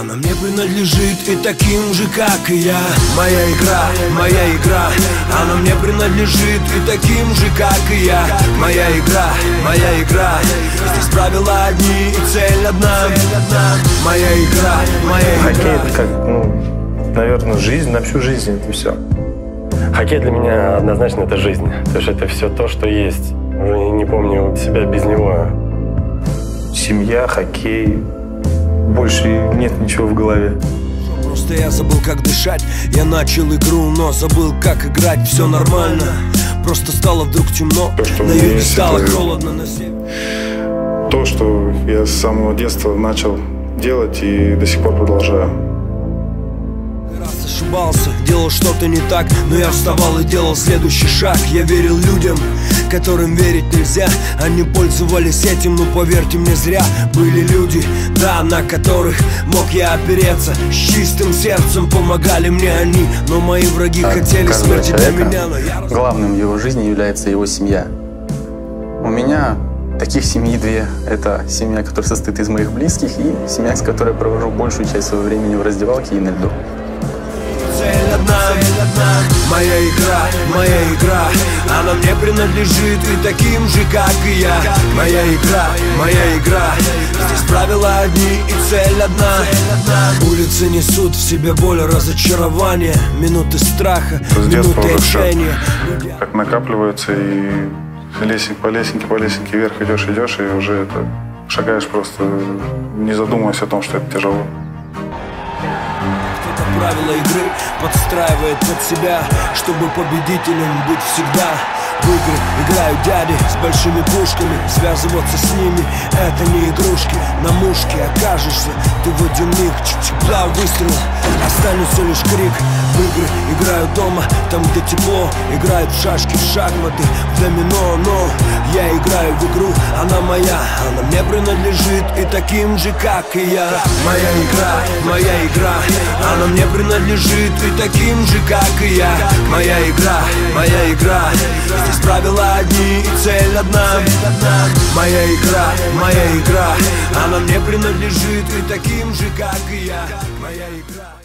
Она мне принадлежит и таким же, как и я Моя игра, моя игра Она мне принадлежит и таким же, как и я Моя игра, моя игра Здесь правила одни и цель одна Моя игра, моя игра Хоккей это как, ну, наверное, жизнь, на всю жизнь это все. Хоккей для меня однозначно это жизнь. То есть это все то, что есть. Уже не помню себя без него. Семья, хоккей. Больше нет ничего в голове. Просто я забыл, как дышать. Я начал игру, но забыл, как играть. Все нормально. Просто стало вдруг темно. То, что На юге стало это- холодно на севере То, что я с самого детства начал делать и до сих пор продолжаю. Ошибался, делал что-то не так Но я вставал и делал следующий шаг Я верил людям, которым верить нельзя Они пользовались этим, но поверьте мне зря Были люди, да, на которых мог я опереться С чистым сердцем помогали мне они Но мои враги хотели каждого смерти для меня Но я главным в его жизни является его семья. У меня таких семьи две. Это семья, которая состоит из моих близких, и семья, с которой я провожу большую часть своего времени в раздевалке и на льду. Цель одна, моя игра, моя игра Она мне принадлежит и таким же, как и я. Моя игра, моя игра Здесь правила одни и цель одна. Улицы несут в себе боль разочарования Минуты страха, С минуты отчаяния. Как накапливается и лесенка по лесенке, по лесенке вверх идешь, идешь, и уже это шагаешь просто, не задумываясь о том, что это тяжело. Правила игры подстраивает под себя Чтобы победителем быть всегда. В игры играют дяди с большими пушками Связываться с ними это не игрушки. На мушке окажешься ты в один миг два выстрела Останется лишь крик игры играют дома, там где тепло Играют в шашки, в шахматы, в домино Но я играю в игру, она моя Она мне принадлежит и таким же, как и я. Моя игра, моя игра Она мне принадлежит и таким же, как и я. Моя игра, моя игра Здесь правила одни и цель одна. Моя игра, моя игра Она мне принадлежит и таким же, как и я. Моя игра